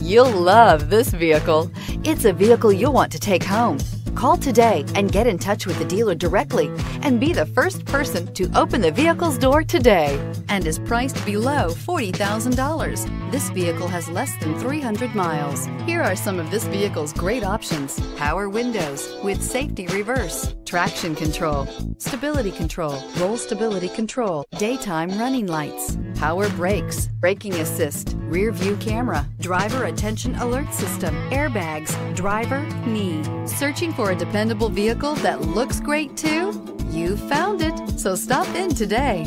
You'll love this vehicle. It's a vehicle you'll want to take home. Call today and get in touch with the dealer directly and be the first person to open the vehicle's door today and is priced below $40,000. This vehicle has less than 300 miles. Here are some of this vehicle's great options. Power windows with safety reverse, traction control, stability control, roll stability control, daytime running lights, power brakes, braking assist, rear view camera, driver attention alert system, airbags, driver, knee. Searching for a dependable vehicle that looks great too? You found it, so stop in today.